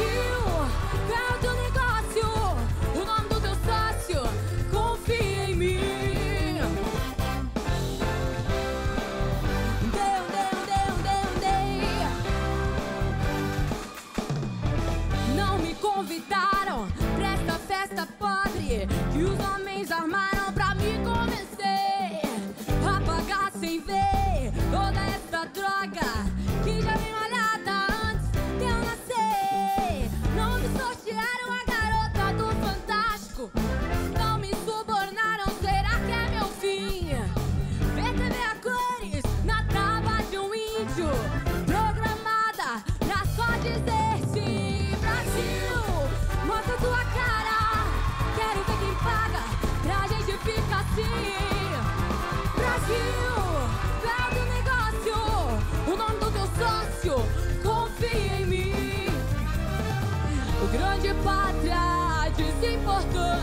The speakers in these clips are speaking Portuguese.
conseguiu. O negócio? O nome do sócio? Confia em mim. Deu, deu, deu, deu. Não me convidar.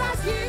nuestras.